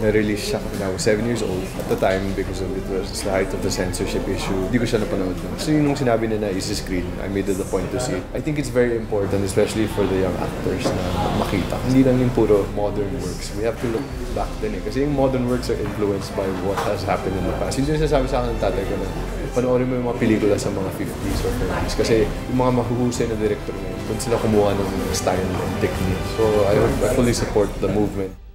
na-release siya when I was 7 years old. At the time, because of it was the height of the censorship issue, hindi ko siya napanood. So yung nung sinabi na is screen, I made it a point to see it. I think it's very important, especially for the young actors na makita. Hindi lang yung puro modern works. We have to look back din eh. Kasi yung modern works are influenced by what has happened in the past. Yun yung sinasabi sa akin ng tatay ko na panoorin mo yung mga pelikula sa mga 50s or 40s. Kasi yung mga mahuhusay na director ngayon, doon sila kumuha ng style and technique. So I, I fully support the movement.